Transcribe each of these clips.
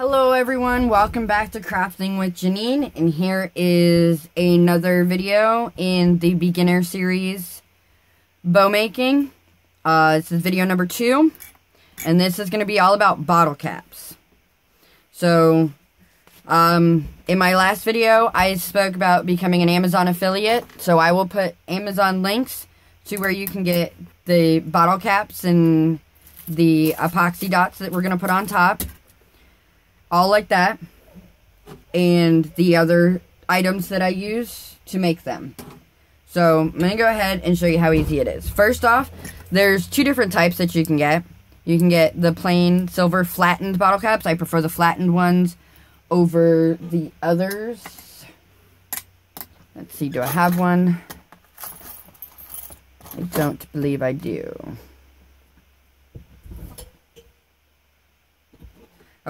Hello everyone, welcome back to Crafting with Jeanine, and here is another video in the beginner series bow making. Uh, this is video number two, and this is going to be all about bottle caps. So, um, in my last video, I spoke about becoming an Amazon affiliate, so I will put Amazon links to where you can get the bottle caps and the epoxy dots that we're going to put on top all like that, and the other items that I use to make them. So I'm going to go ahead and show you how easy it is. First off, there's two different types that you can get. You can get the plain silver flattened bottle caps. I prefer the flattened ones over the others. Let's see, do I have one? I don't believe I do.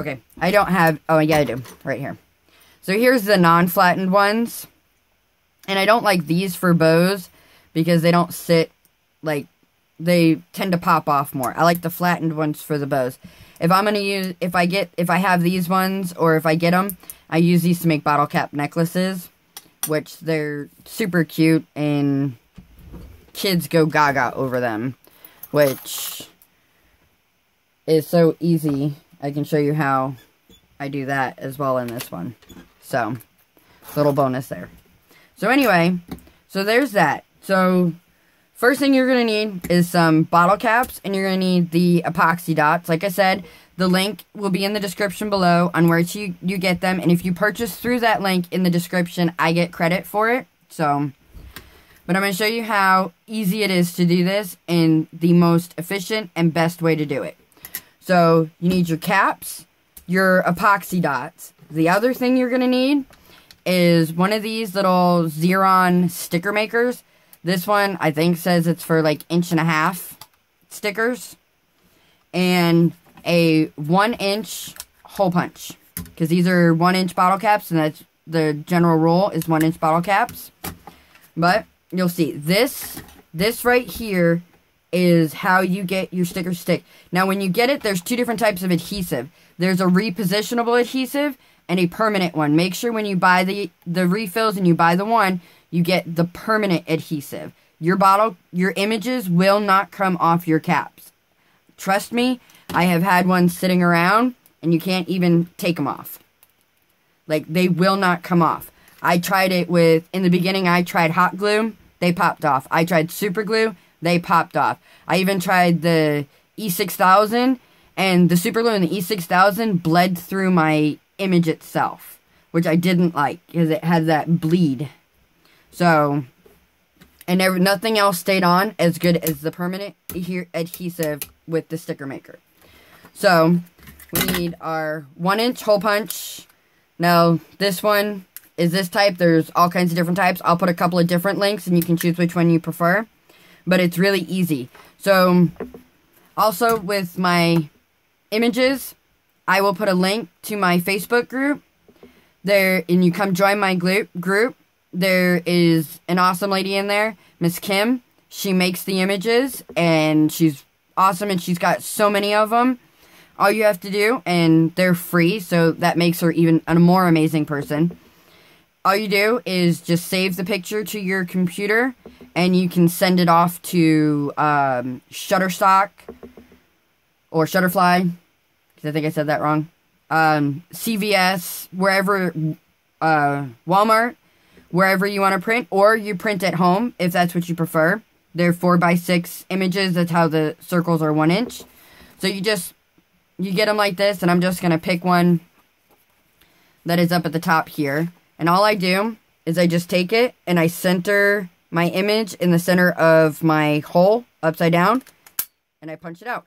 Okay, I don't have, oh yeah I do, right here. So here's the non-flattened ones. And I don't like these for bows because they don't sit, like, they tend to pop off more. I like the flattened ones for the bows. If I'm going to use, if I get, if I have these ones, or if I get them, I use these to make bottle cap necklaces, which they're super cute, and kids go gaga over them, which is so easy I can show you how I do that as well in this one. So, little bonus there. So anyway, so there's that. So, first thing you're going to need is some bottle caps, and you're going to need the epoxy dots. Like I said, the link will be in the description below on where you, you get them. And if you purchase through that link in the description, I get credit for it. So, but I'm going to show you how easy it is to do this in the most efficient and best way to do it. So you need your caps, your epoxy dots. The other thing you're going to need is one of these little Xyron sticker makers. This one, I think, says it's for like inch and a half stickers. And a one inch hole punch. Because these are one inch bottle caps, and that's the general rule is one inch bottle caps. But you'll see this, this right here is how you get your sticker stick. Now, when you get it, there's two different types of adhesive. There's a repositionable adhesive and a permanent one. Make sure when you buy the, the refills and you buy the one, you get the permanent adhesive. Your bottle, your images will not come off your caps. Trust me, I have had ones sitting around and you can't even take them off. Like, they will not come off. I tried it with, in the beginning, I tried hot glue. They popped off. I tried super glue they popped off. I even tried the E6000 and the super glue in the E6000 bled through my image itself, which I didn't like because it had that bleed. So, and nothing else stayed on as good as the permanent adhesive with the sticker maker. So, we need our one inch hole punch. Now, this one is this type. There's all kinds of different types. I'll put a couple of different links and you can choose which one you prefer but it's really easy. So, also with my images, I will put a link to my Facebook group. There, and you come join my group. There is an awesome lady in there, Miss Kim. She makes the images, and she's awesome, and she's got so many of them. All you have to do, and they're free, so that makes her even a more amazing person. All you do is just save the picture to your computer and you can send it off to um, Shutterstock or Shutterfly, because I think I said that wrong. Um, CVS, wherever, uh, Walmart, wherever you want to print, or you print at home if that's what you prefer. They're four by six images. That's how the circles are one inch. So you just you get them like this, and I'm just gonna pick one that is up at the top here. And all I do is I just take it and I center my image in the center of my hole upside down and I punch it out.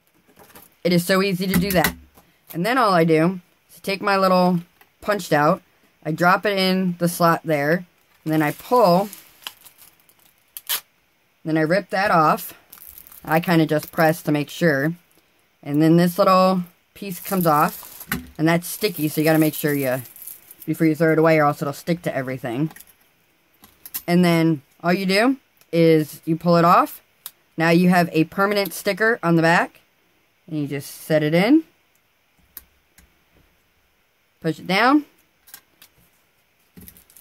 It is so easy to do that. And then all I do is take my little punched out, I drop it in the slot there, and then I pull, then I rip that off. I kind of just press to make sure. And then this little piece comes off, and that's sticky, so you got to make sure you, before you throw it away, or else it'll stick to everything. And then all you do is you pull it off. Now you have a permanent sticker on the back. And you just set it in. push it down.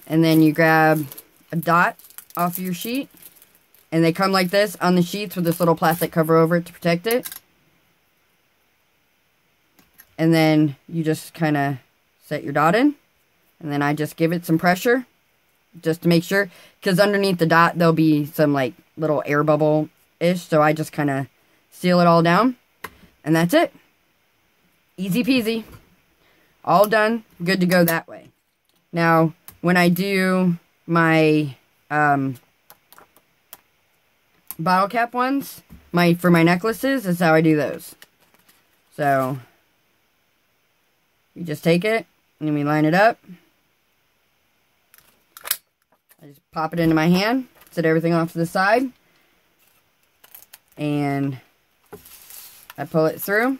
And then you grab a dot off your sheet. And they come like this on the sheets with this little plastic cover over it to protect it. And then you just kind of set your dot in. And then I just give it some pressure just to make sure. Because underneath the dot, there'll be some like little air bubble-ish. So I just kind of seal it all down. And that's it. Easy peasy. All done. Good to go that way. Now, when I do my um, bottle cap ones, my for my necklaces, is how I do those. So, you just take it, and we line it up. I just pop it into my hand, set everything off to the side, and I pull it through.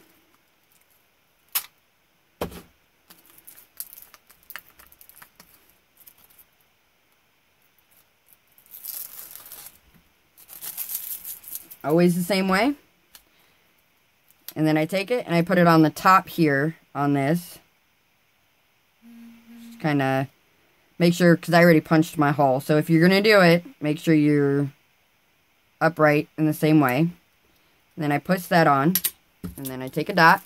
Always the same way. And then I take it and I put it on the top here on this. Just kind of make sure, because I already punched my hole. So if you're going to do it, make sure you're upright in the same way. And then I push that on. And then I take a dot.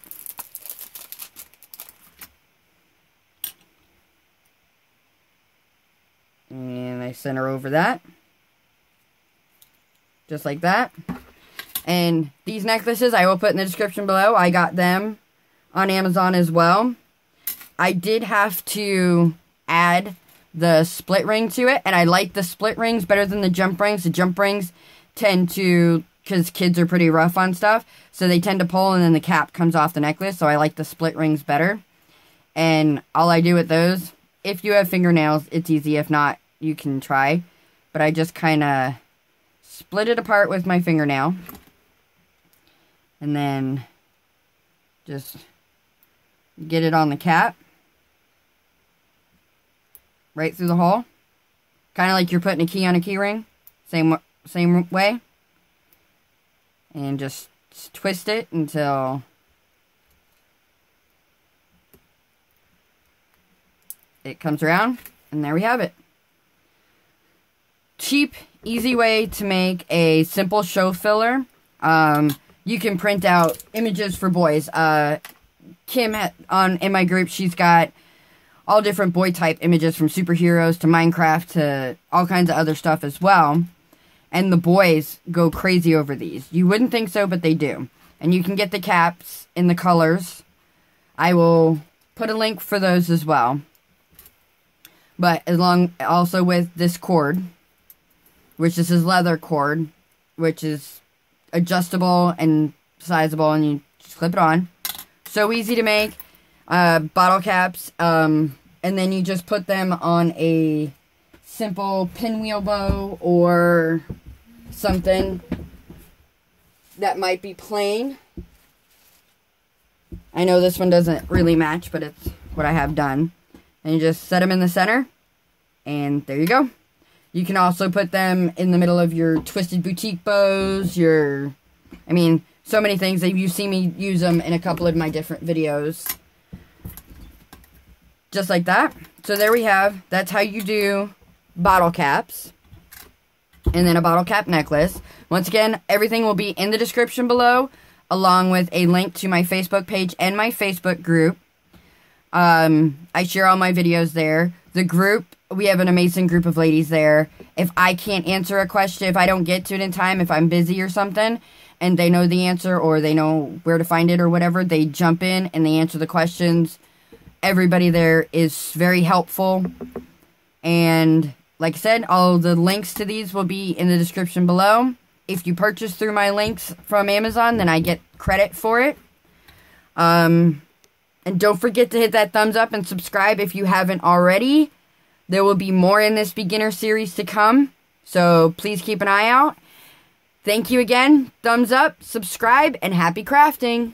And I center over that. Just like that. And these necklaces I will put in the description below. I got them on Amazon as well. I did have to add the split ring to it. And I like the split rings better than the jump rings. The jump rings tend to, because kids are pretty rough on stuff. So they tend to pull and then the cap comes off the necklace. So I like the split rings better. And all I do with those, if you have fingernails, it's easy. If not, you can try. But I just kind of split it apart with my fingernail. And then just get it on the cap. Right through the hole. Kind of like you're putting a key on a key ring. Same, same way. And just twist it until it comes around. And there we have it. Cheap, easy way to make a simple show filler. Um, you can print out images for boys. Uh, Kim on in my group, she's got all different boy type images from superheroes to Minecraft to all kinds of other stuff as well. And the boys go crazy over these. You wouldn't think so, but they do. And you can get the caps in the colors. I will put a link for those as well. But along also with this cord, which is his leather cord, which is adjustable and sizable, and you just clip it on. So easy to make. Uh, bottle caps, um, and then you just put them on a simple pinwheel bow or something that might be plain. I know this one doesn't really match, but it's what I have done. And you just set them in the center, and there you go. You can also put them in the middle of your twisted boutique bows, your, I mean, so many things. That you see me use them in a couple of my different videos. Just like that. So there we have, that's how you do bottle caps. And then a bottle cap necklace. Once again, everything will be in the description below, along with a link to my Facebook page and my Facebook group. Um, I share all my videos there. The group we have an amazing group of ladies there. If I can't answer a question, if I don't get to it in time, if I'm busy or something, and they know the answer or they know where to find it or whatever, they jump in and they answer the questions. Everybody there is very helpful. And like I said, all the links to these will be in the description below. If you purchase through my links from Amazon, then I get credit for it. Um, and don't forget to hit that thumbs up and subscribe if you haven't already. There will be more in this beginner series to come, so please keep an eye out. Thank you again. Thumbs up, subscribe, and happy crafting.